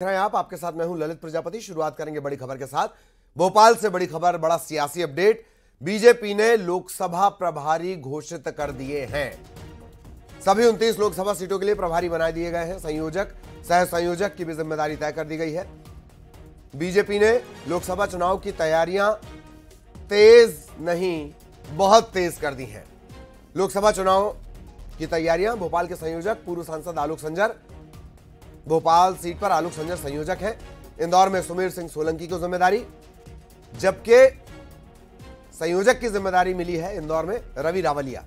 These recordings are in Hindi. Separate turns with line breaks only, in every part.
रहे हैं आप, आपके साथ मैं हूँ ललित प्रजापति। शुरुआत करेंगे बड़ी खबर के साथ। भोपाल से बड़ी खबर, बड़ा सियासी अपडेट। बीजेपी ने लोकसभा प्रभारी घोषित कर दिए हैं। सभी 29 लोकसभा सीटों के लिए प्रभारी बना दिए गए हैं। संयोजक सह संयोजक की भी ज़िम्मेदारी तय कर दी गई है। बीजेपी ने लोकसभा चुनाव की तैयारियाँ तेज नहीं, बहुत तेज कर दी हैं। लोकसभा चुनाव की तैयारियाँ, भोपाल के संयोजक, पूर्व सांसद आलोक संजर भोपाल सीट पर आलोक संजर संयोजक हैं। इंदौर में सुमीर सिंह सोलंकी को ज़िम्मेदारी, जबकि संयोजक की ज़िम्मेदारी मिली है इंदौर में रवि रावलिया।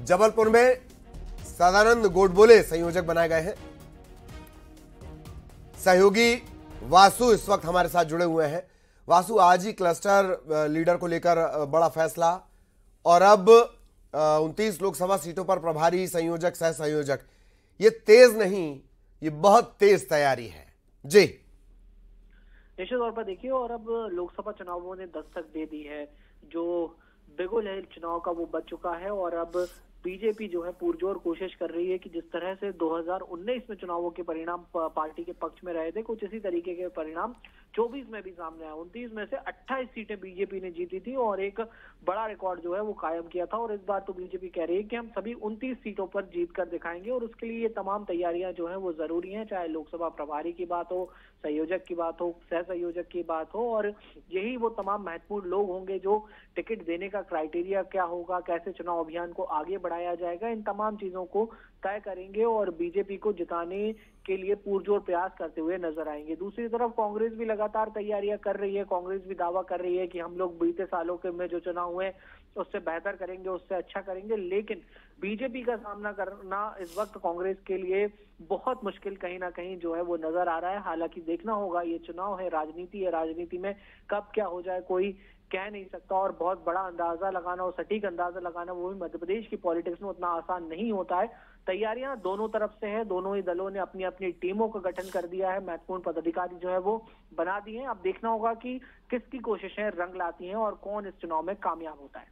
जबलपुर में सदानंद गोडबोले संयोजक बनाए गए हैं। सहयोगी वासु इस वक्त हमारे साथ जुड़े हुए हैं। वासु, आज ही क्लस्टर लीडर को लेकर बड़ा फैसला। और अब उनतीस लोकसभा सीटों पर प्रभारी संयोजक, सह संयोजक। ये तेज नहीं, ये बहुत तेज तैयारी है। जी।
निश्चित तौर पर देखिए, और अब लोकसभा चुनावों ने दस्तक दे दी है। जो बिगुल है चुनाव का वो बच चुका है, और अब बीजेपी जो है पुरजोर कोशिश कर रही है कि जिस तरह से 2019 में चुनावों के परिणाम पार्टी के पक्ष में रहे थे, कुछ इसी तरीके के परिणाम 24 में भी सामने आया। उनतीस में से 28 सीटें बीजेपी ने जीती थी और एक बड़ा रिकॉर्ड जो है वो कायम किया था। और इस बार तो बीजेपी कह रही है कि हम सभी 29 सीटों पर जीत कर दिखाएँगे और उसके लिए ये तमाम तैयारियाँ जो है वो ज़रूरी है, चाहे लोकसभा प्रभारी की बात हो, संयोजक की बात हो सह संयोजक की बात हो, और यही वो तमाम महत्वपूर्ण लोग होंगे जो टिकट देने का क्राइटेरिया क्या होगा, कैसे चुनाव अभियान को आगे बढ़ाया जाएगा, इन तमाम चीज़ों को तय करेंगे और बीजेपी को जिताने के लिए पुरजोर प्रयास करते हुए नज़र आएँगे। दूसरी तरफ़ कांग्रेस भी लगातार तैयारियाँ कर रही है, कांग्रेस भी दावा कर रही है कि हम लोग बीते सालों के में जो चुनाव हुए उससे बेहतर करेंगे, उससे अच्छा करेंगे। लेकिन बीजेपी का सामना करना इस वक्त कांग्रेस के लिए बहुत मुश्किल कहीं ना कहीं जो है वो नज़र आ रहा है। हालाँकि देखना होगा ये चुनाव है, राजनीति है, राजनीति में कब क्या हो जाए, कोई कह नहीं सकता। और बहुत बड़ा अंदाज़ा लगाना और सटीक अंदाज़ा लगाना वो भी मध्य प्रदेश की पॉलिटिक्स में उतना आसान नहीं होता है। तैयारियाँ दोनों तरफ़ से है। दोनों ही दलों ने अपनी अपनी टीमों का गठन कर दिया है। महत्वपूर्ण पदाधिकारी जो है वो बना दिए हैं। अब देखना होगा कि किसकी कोशिशें रंग लाती हैं और कौन इस चुनाव में कामयाब होता है।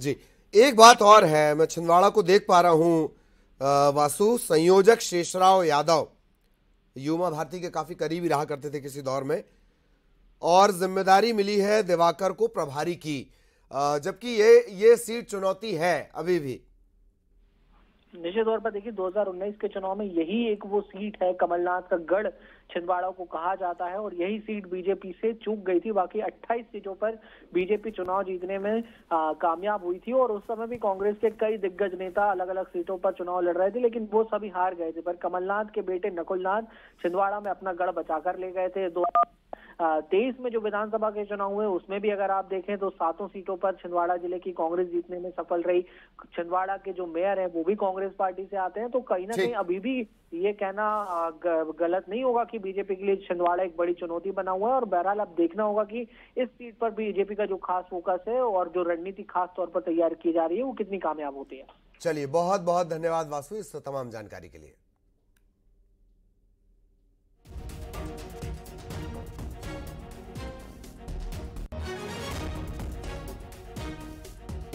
जी, एक बात और है, मैं छिंदवाड़ा को देख पा रहा हूँ। वासु, संयोजक शेषराव यादव, युवा भारती के काफ़ी करीबी रहा करते थे किसी दौर में, और ज़िम्मेदारी मिली है दिवाकर को प्रभारी की। जबकि ये ये सीट चुनौती है अभी भी।
निश्चित तौर पर देखिए 2019 के चुनाव में यही एक वो सीट है कमलनाथ का गढ़ छिंदवाड़ा को कहा जाता है और यही सीट बीजेपी से चूक गई थी। बाकी 28 सीटों पर बीजेपी चुनाव जीतने में आ, कामयाब हुई थी और उस समय भी कांग्रेस के कई दिग्गज नेता अलग अलग सीटों पर चुनाव लड़ रहे थे लेकिन वो सभी हार गए थे। पर कमलनाथ के बेटे नकुलनाथ छिंदवाड़ा में अपना गढ़ बचाकर ले गए थे। दो तेईस में जो विधानसभा के चुनाव हुए उसमें भी अगर आप देखें तो सातों सीटों पर छिंदवाड़ा ज़िले की कांग्रेस जीतने में सफल रही। छिंदवाड़ा के जो मेयर है वो भी कांग्रेस पार्टी से आते हैं तो कहीं ना कहीं अभी भी ये कहना गलत नहीं होगा कि बीजेपी के लिए छिंदवाड़ा एक बड़ी चुनौती बना हुआ है। और बहरहाल अब देखना होगा कि इस सीट पर बीजेपी का जो खास फोकस है और जो रणनीति खास तौर पर तैयार की जा रही है वो कितनी कामयाब होती है।
चलिए बहुत बहुत धन्यवाद वासु इस तमाम जानकारी के लिए।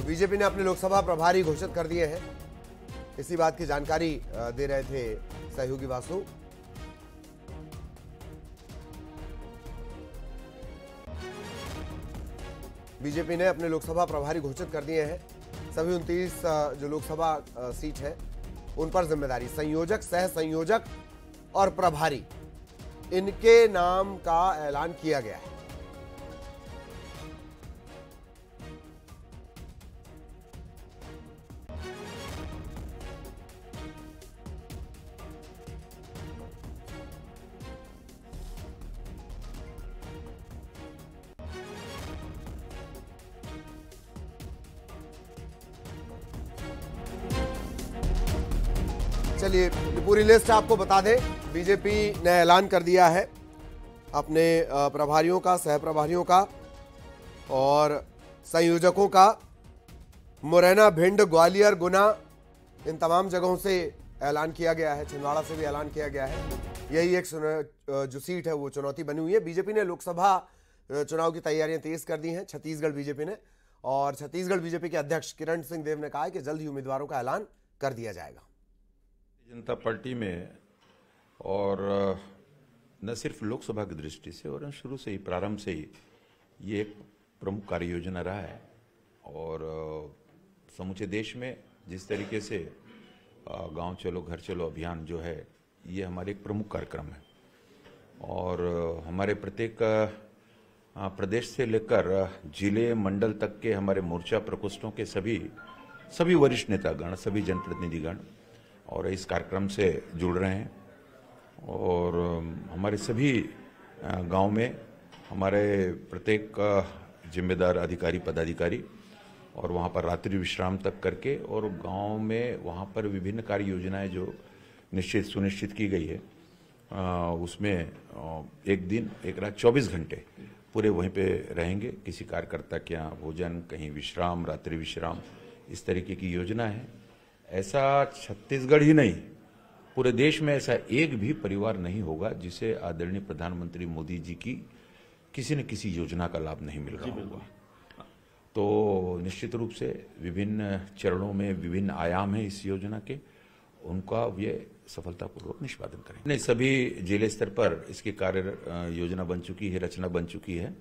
बीजेपी ने अपने लोकसभा प्रभारी घोषित कर दिए हैं। इसी बात की जानकारी दे रहे थे सहयोगी वासु। बीजेपी ने अपने लोकसभा प्रभारी घोषित कर दिए हैं। सभी उनतीस जो लोकसभा सीट है, उन पर ज़िम्मेदारी। संयोजक, सह संयोजक और प्रभारी, इनके नाम का ऐलान किया गया है। चलिए, पूरी लिस्ट आपको बता दें। बीजेपी ने ऐलान कर दिया है अपने प्रभारियों का, सह प्रभारियों का और संयोजकों का। मुरैना, भिंड, ग्वालियर, गुना, इन तमाम जगहों से ऐलान किया गया है, छिंदवाड़ा से भी ऐलान किया गया है। यही एक जो सीट है, वो चुनौती बनी हुई है। बीजेपी ने लोकसभा चुनाव की तैयारियाँ तेज कर दी हैं, छत्तीसगढ़ बीजेपी ने। और छत्तीसगढ़ बीजेपी के अध्यक्ष किरण सिंह देव ने कहा है कि जल्द ही उम्मीदवारों का ऐलान कर दिया जाएगा।
जनता पार्टी में और न सिर्फ़ लोकसभा की दृष्टि से और शुरू से ही, प्रारंभ से ही ये एक प्रमुख कार्य योजना रहा है। और समूचे देश में जिस तरीके से गाँव चलो, घर चलो अभियान जो है, ये हमारे एक प्रमुख कार्यक्रम है। और हमारे प्रत्येक प्रदेश से लेकर ज़िले, मंडल तक के हमारे मोर्चा प्रकोष्ठों के सभी सभी वरिष्ठ नेतागण, सभी जनप्रतिनिधिगण और इस कार्यक्रम से जुड़ रहे हैं। और हमारे सभी गाँव में हमारे प्रत्येक जिम्मेदार अधिकारी, पदाधिकारी और वहाँ पर रात्रि विश्राम तक करके और गाँव में वहाँ पर विभिन्न कार्य योजनाएँ जो निश्चित सुनिश्चित की गई है उसमें एक दिन, एक रात 24 घंटे पूरे वहीं पे रहेंगे। किसी कार्यकर्ता के यहाँ भोजन, कहीं विश्राम, रात्रि विश्राम, इस तरीके की योजना है। ऐसा छत्तीसगढ़ ही नहीं पूरे देश में ऐसा एक भी परिवार नहीं होगा जिसे आदरणीय प्रधानमंत्री मोदी जी की किसी न किसी योजना का लाभ नहीं मिल रहा होगा। तो निश्चित रूप से विभिन्न चरणों में विभिन्न आयाम है इस योजना के उनका ये सफलतापूर्वक निष्पादन करें। नहीं सभी ज़िले स्तर पर इसकी कार्य योजना बन चुकी है रचना बन चुकी है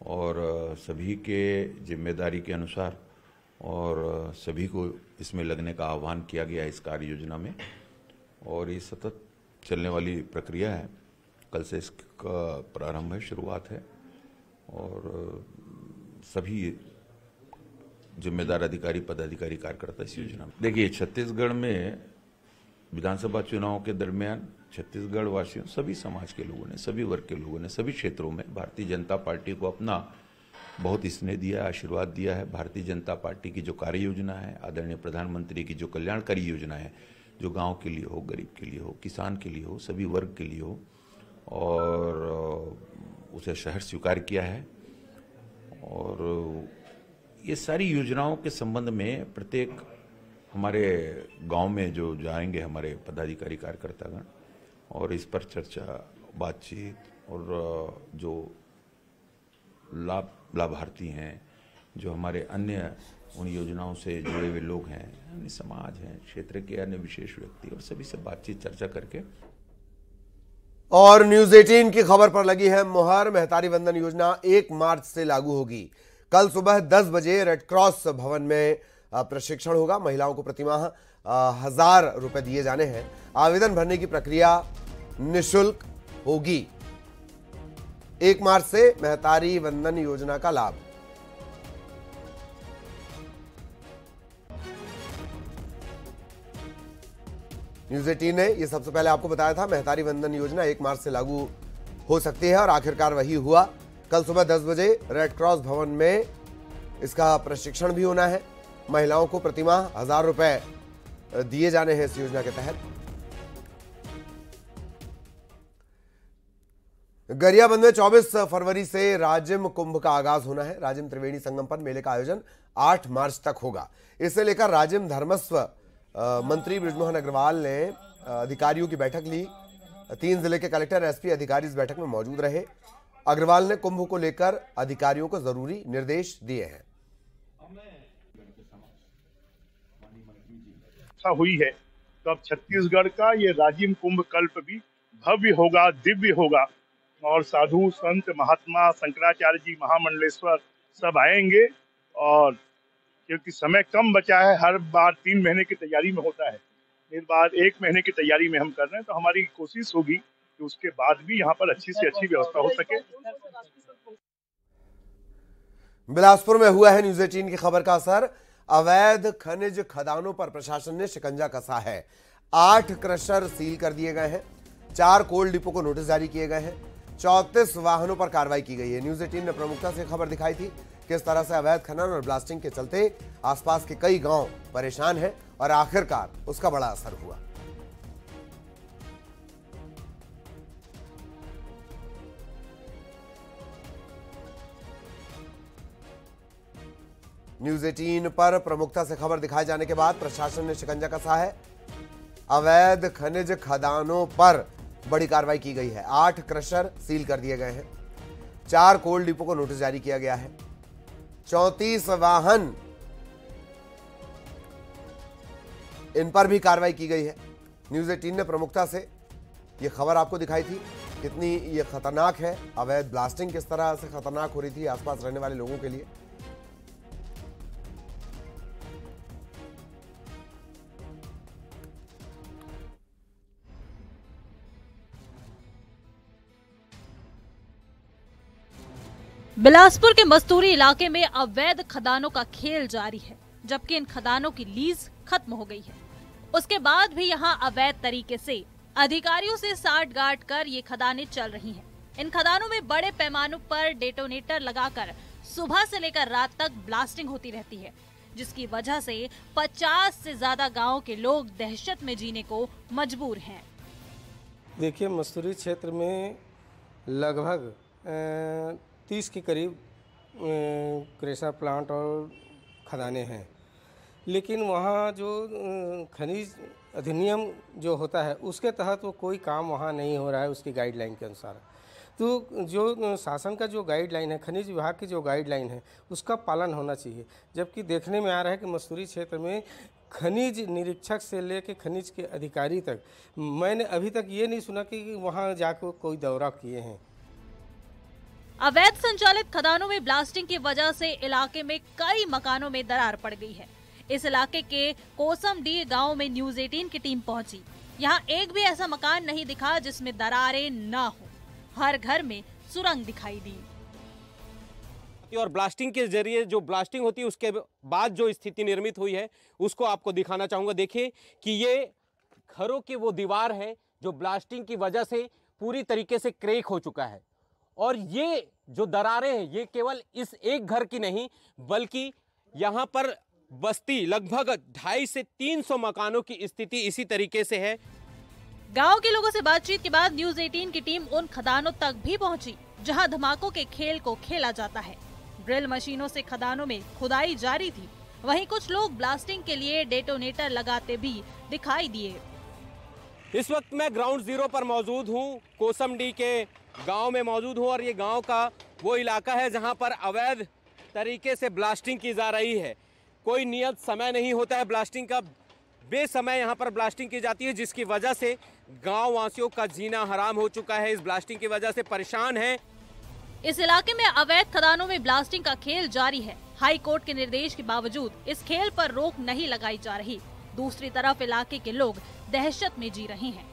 और सभी के ज़िम्मेदारी के अनुसार और सभी को इसमें लगने का आह्वान किया गया इस कार्य योजना में। और ये सतत चलने वाली प्रक्रिया है। कल से इसका प्रारंभ है, शुरुआत है। और सभी जिम्मेदार अधिकारी, पदाधिकारी, कार्यकर्ता इस योजना में। देखिए, छत्तीसगढ़ में विधानसभा चुनाव के दरमियान छत्तीसगढ़ वासियों सभी समाज के लोगों ने, सभी वर्ग के लोगों ने, सभी क्षेत्रों में भारतीय जनता पार्टी को अपना बहुत स्नेह दिया, आशीर्वाद दिया है। भारतीय जनता पार्टी की जो कार्य योजना है, आदरणीय प्रधानमंत्री की जो कल्याणकारी योजना है, जो गाँव के लिए हो, गरीब के लिए हो, किसान के लिए हो, सभी वर्ग के लिए हो, और उसे शहर स्वीकार किया है। और, ये सारी योजनाओं के संबंध में प्रत्येक हमारे गाँव में जो जाएँगे हमारे पदाधिकारी, कार्यकर्तागण, और इस पर चर्चा, बातचीत, और जो लाभ, लाभार्थी हैं, जो हमारे अन्य उन योजनाओं से जुड़े हुए लोग हैं, अन्य समाज हैं, क्षेत्र के अन्य विशेष व्यक्ति, और सभी से बातचीत, चर्चा करके।
और न्यूज़ 18 की खबर पर लगी है मुहर। मेहतारी वंदन योजना एक मार्च से लागू होगी। कल सुबह 10 बजे रेड क्रॉस भवन में प्रशिक्षण होगा। महिलाओं को प्रतिमाह हज़ार रुपए दिए जाने हैं। आवेदन भरने की प्रक्रिया निशुल्क होगी। एक मार्च से मेहतारी वंदन योजना का लाभ। न्यूज़ एटीन ने यह सबसे पहले आपको बताया था, मेहतारी वंदन योजना एक मार्च से लागू हो सकती है और आखिरकार वही हुआ। कल सुबह 10 बजे रेड क्रॉस भवन में इसका प्रशिक्षण भी होना है। महिलाओं को प्रतिमाह हज़ार रुपए दिए जाने हैं इस योजना के तहत। गरियाबंद में 24 फरवरी से राजिम कुंभ का आगाज़ होना है। राजिम त्रिवेणी संगम पर मेले का आयोजन 8 मार्च तक होगा। इसे लेकर राजिम धर्मस्व मंत्री ब्रिजमोहन अग्रवाल ने अधिकारियों की बैठक ली। तीन ज़िले के कलेक्टर, एसपी अधिकारी इस बैठक में मौजूद रहे। अग्रवाल ने कुंभ को लेकर अधिकारियों को ज़रूरी निर्देश दिए हैं।
हुई है तो अब छत्तीसगढ़ का ये राजिम कुंभ कल्प भी भव्य होगा, दिव्य होगा। और साधु संत महात्मा शंकराचार्य जी महामंडलेश्वर सब आएँगे और क्योंकि समय कम बचा है, हर बार तीन महीने की तैयारी में होता है। इस बार एक महीने की तैयारी में हम कर रहे हैं तो हमारी कोशिश होगी कि उसके बाद भी यहाँ पर अच्छी से अच्छी व्यवस्था हो सके।
बिलासपुर में हुआ है न्यूज़ एटीन की खबर का असर। अवैध खनिज खदानों पर प्रशासन ने शिकंजा कसा है। आठ क्रशर सील कर दिए गए हैं। चार कोल्ड डिपो को नोटिस जारी किए गए हैं। चौतीस वाहनों पर कार्रवाई की गई है। न्यूज़ एटीन ने प्रमुखता से खबर दिखाई थी किस तरह से अवैध खनन और ब्लास्टिंग के चलते आसपास के कई गाँव परेशान हैं और आखिरकार उसका बड़ा असर हुआ। न्यूज़ 18 पर प्रमुखता से खबर दिखाए जाने के बाद प्रशासन ने शिकंजा कसा है। अवैध खनिज खदानों पर बड़ी कार्रवाई की गई है। आठ क्रशर सील कर दिए गए हैं। चार कोल्ड डिपो को नोटिस जारी किया गया है। चौंतीस वाहन इन पर भी कार्रवाई की गई है। न्यूज़ एटीन ने प्रमुखता से ये खबर आपको दिखाई थी, कितनी ये खतरनाक है। अवैध ब्लास्टिंग किस तरह से खतरनाक हो रही थी आसपास रहने वाले लोगों के लिए।
बिलासपुर के मस्तूरी इलाके में अवैध खदानों का खेल जारी है, जबकि इन खदानों की लीज खत्म हो गई है उसके बाद भी यहाँ अवैध तरीके से अधिकारियों से साठ गांठ कर ये खदानें चल रही हैं। इन खदानों में बड़े पैमानों पर डेटोनेटर लगाकर सुबह से लेकर रात तक ब्लास्टिंग होती रहती है, जिसकी वजह से 50 से ज़्यादा गाँव के लोग दहशत में जीने को मजबूर हैं
देखिए, मस्तूरी क्षेत्र में लगभग तीस के करीब क्रेशर प्लांट और खदानें हैं। लेकिन वहाँ जो खनिज अधिनियम जो होता है, उसके तहत वो कोई काम वहाँ नहीं हो रहा है उसकी गाइडलाइन के अनुसार। तो जो शासन का जो गाइडलाइन है, खनिज विभाग की जो गाइडलाइन है, उसका पालन होना चाहिए। जबकि देखने में आ रहा है कि मसूरी क्षेत्र में खनिज निरीक्षक से लेकर खनिज के अधिकारी तक, मैंने अभी तक ये नहीं सुना कि वहाँ जाकर कोई दौरा किए हैं।
अवैध संचालित खदानों में ब्लास्टिंग की वजह से इलाके में कई मकानों में दरार पड़ गई है। इस इलाके के कोसम डी गाँव में न्यूज़ 18 की टीम पहुँची। यहाँ एक भी ऐसा मकान नहीं दिखा जिसमें दरारें न हो। हर घर में सुरंग दिखाई दी।
और ब्लास्टिंग के ज़रिए जो ब्लास्टिंग होती है, उसके बाद जो स्थिति निर्मित हुई है, उसको आपको दिखाना चाहूँगा। देखिए कि ये घरों की वो दीवार है जो ब्लास्टिंग की वजह से पूरी तरीके से क्रेक हो चुका है। और ये जो दरारें हैं ये केवल इस एक घर की नहीं बल्कि यहाँ पर बस्ती लगभग ढाई से तीन सौ मकानों की स्थिति इसी तरीके से है।
गाँव के लोगों से बातचीत के बाद न्यूज़ 18 की टीम उन खदानों तक भी पहुँची जहाँ धमाकों के खेल को खेला जाता है। ड्रिल मशीनों से खदानों में खुदाई जारी थी। वहीं कुछ लोग ब्लास्टिंग के लिए डेटोनेटर लगाते भी दिखाई दिए।
इस वक्त मैं ग्राउंड ज़ीरो पर मौजूद हूँ कोसमडी के गाँव में मौजूद हूँ और ये गाँव का वो इलाका है जहाँ पर अवैध तरीके से ब्लास्टिंग की जा रही है। कोई नियत समय नहीं होता है। ब्लास्टिंग का बेसमय यहाँ पर ब्लास्टिंग की जाती है, जिसकी वजह से गाँव वासियों का जीना हराम हो चुका है। इस ब्लास्टिंग की वजह से परेशान है।
इस इलाके में अवैध खदानों में ब्लास्टिंग का खेल जारी है। हाई कोर्ट के निर्देश के बावजूद इस खेल पर रोक नहीं लगाई जा रही। दूसरी तरफ़ इलाके के लोग दहशत में जी रहे हैं।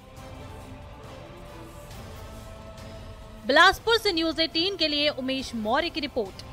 बिलासपुर से न्यूज़ 18 के लिए उमेश मौर्य की रिपोर्ट।